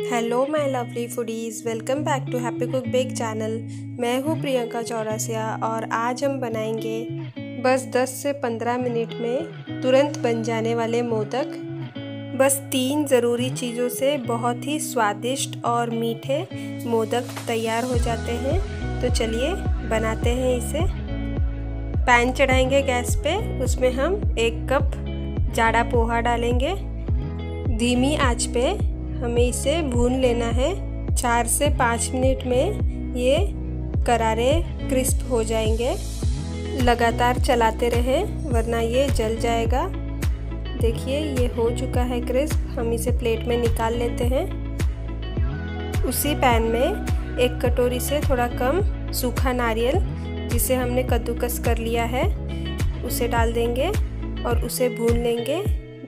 Hello my lovely foodies welcome back to happy cook bake channel मैं हूँ प्रियंका चौरासिया और आज हम बनाएँगे बस 10 से 15 मिनट में तुरंत बन जाने वाले मोदक। बस तीन ज़रूरी चीज़ों से बहुत ही स्वादिष्ट और मीठे मोदक तैयार हो जाते हैं। तो चलिए बनाते हैं इसे। पैन चढ़ाएँगे गैस पे, उसमें हम एक कप जाड़ा पोहा डालेंगे। धीमी आँच पे हमें इसे भून लेना है। चार से पाँच मिनट में ये करारे क्रिस्प हो जाएँगे। लगातार चलाते रहें, वरना ये जल जाएगा। देखिए, ये हो चुका है क्रिस्प। हम इसे प्लेट में निकाल लेते हैं। उसी पैन में एक कटोरी से थोड़ा कम सूखा नारियल, जिसे हमने कद्दूकस कर लिया है, उसे डाल देंगे और उसे भून लेंगे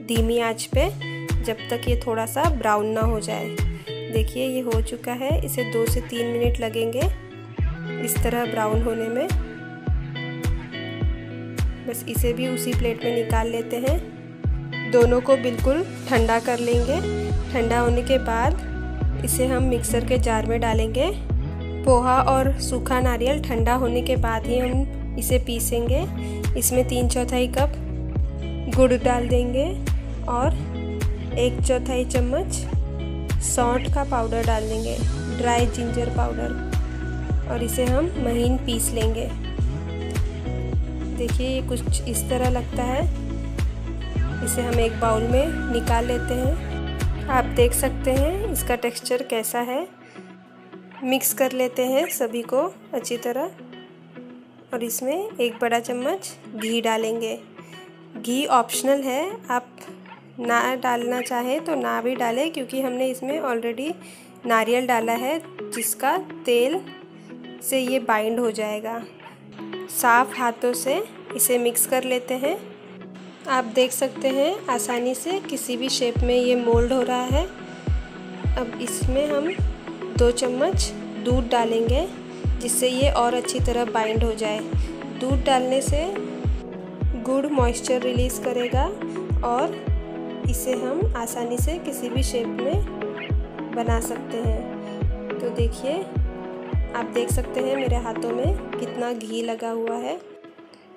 धीमी आँच पे। जब तक ये थोड़ा सा ब्राउन ना हो जाए। देखिए, ये हो चुका है। इसे दो से तीन मिनट लगेंगे इस तरह ब्राउन होने में। बस इसे भी उसी प्लेट में निकाल लेते हैं। दोनों को बिल्कुल ठंडा कर लेंगे। ठंडा होने के बाद इसे हम मिक्सर के जार में डालेंगे। पोहा और सूखा नारियल ठंडा होने के बाद ही हम इसे पीसेंगे। इसमें तीन चौथाई कप गुड़ डाल देंगे और एक चौथाई चम्मच सौंठ का पाउडर डाल देंगे ड्राई जिंजर पाउडर और इसे हम महीन पीस लेंगे। देखिए, ये कुछ इस तरह लगता है। इसे हम एक बाउल में निकाल लेते हैं। आप देख सकते हैं इसका टेक्सचर कैसा है। मिक्स कर लेते हैं सभी को अच्छी तरह, और इसमें एक बड़ा चम्मच घी डालेंगे। घी ऑप्शनल है, आप ना डालना चाहें तो ना भी डालें, क्योंकि हमने इसमें ऑलरेडी नारियल डाला है, जिसका तेल से ये बाइंड हो जाएगा। साफ़ हाथों से इसे मिक्स कर लेते हैं। आप देख सकते हैं, आसानी से किसी भी शेप में ये मोल्ड हो रहा है। अब इसमें हम दो चम्मच दूध डालेंगे, जिससे ये और अच्छी तरह बाइंड हो जाए। दूध डालने से गुड़ मॉइस्चर रिलीज़ करेगा और इसे हम आसानी से किसी भी शेप में बना सकते हैं। तो देखिए, आप देख सकते हैं मेरे हाथों में कितना घी लगा हुआ है।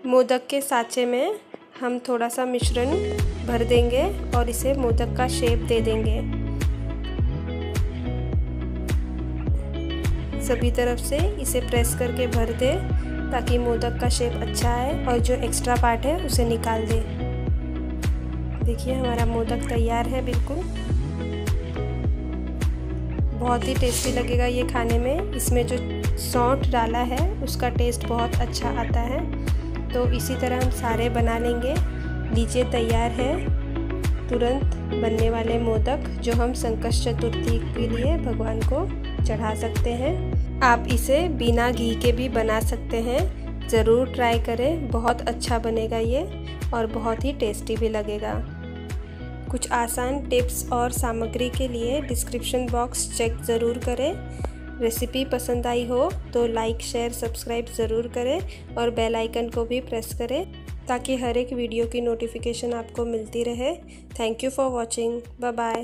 मोदक के साँचे में हम थोड़ा सा मिश्रण भर देंगे और इसे मोदक का शेप दे देंगे। सभी तरफ़ से इसे प्रेस करके भर दे ताकि मोदक का शेप अच्छा आए और जो एक्स्ट्रा पार्ट है उसे निकाल दे। देखिए, हमारा मोदक तैयार है बिल्कुल। बहुत ही टेस्टी लगेगा ये खाने में। इसमें जो सौंठ डाला है, उसका टेस्ट बहुत अच्छा आता है। तो इसी तरह हम सारे बना लेंगे। लीजिए तैयार है तुरंत बनने वाले मोदक, जो हम संकष्ट चतुर्थी के लिए भगवान को चढ़ा सकते हैं। आप इसे बिना घी के भी बना सकते हैं। ज़रूर ट्राई करें, बहुत अच्छा बनेगा ये और बहुत ही टेस्टी भी लगेगा। कुछ आसान टिप्स और सामग्री के लिए डिस्क्रिप्शन बॉक्स चेक ज़रूर करें। रेसिपी पसंद आई हो तो लाइक शेयर सब्सक्राइब ज़रूर करें और बेल आइकन को भी प्रेस करें ताकि हर एक वीडियो की नोटिफिकेशन आपको मिलती रहे। Thank you for watching bye bye